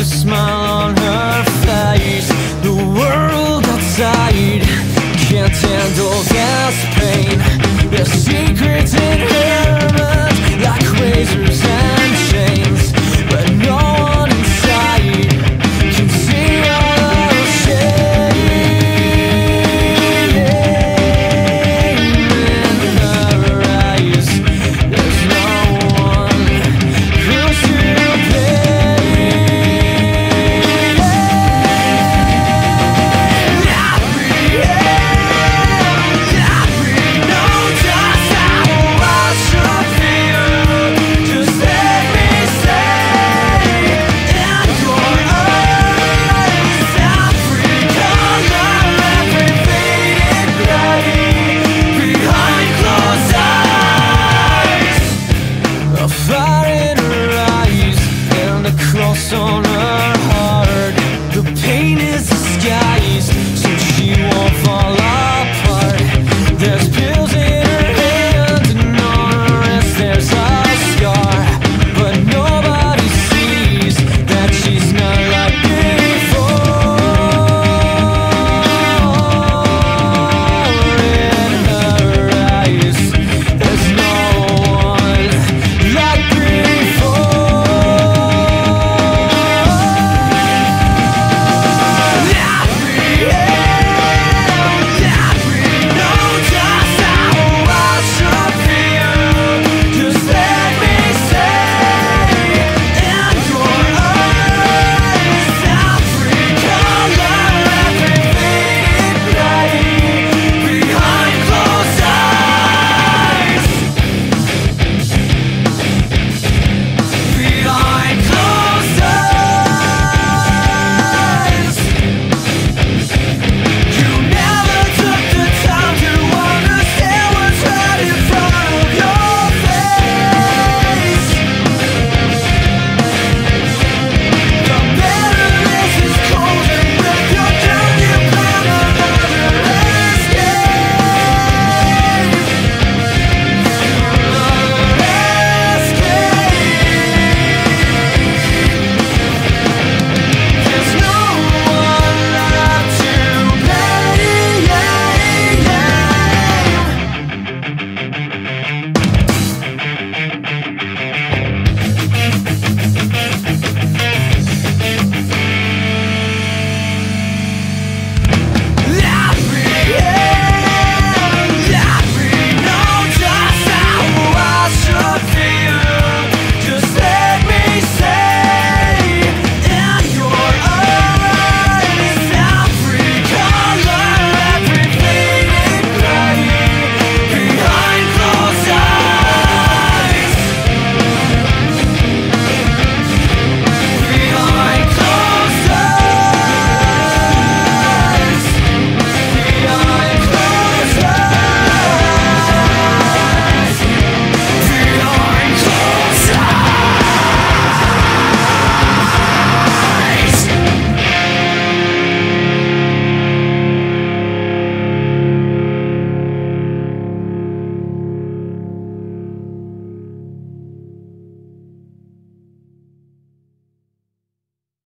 a smile.